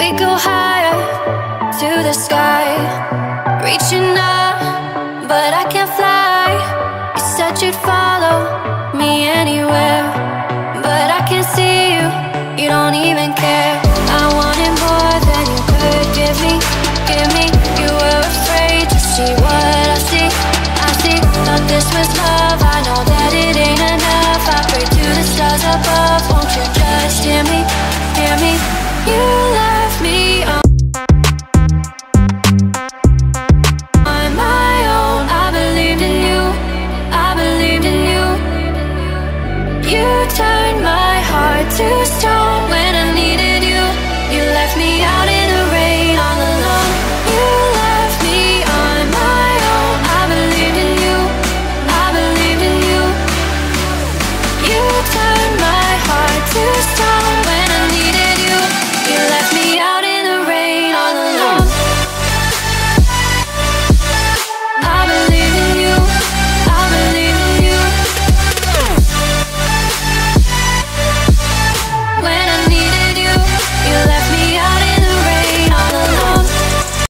We go higher to the sky, reaching up, but I can't fly. You said you'd follow me anywhere, but I can see you. You don't even care. I wanted more than you could give me, give me. You were afraid to see what I see, I see. Thought this was love. I know that it ain't enough. I pray to the stars above. Won't you just hear me, hear me? You. turn my heart to stone.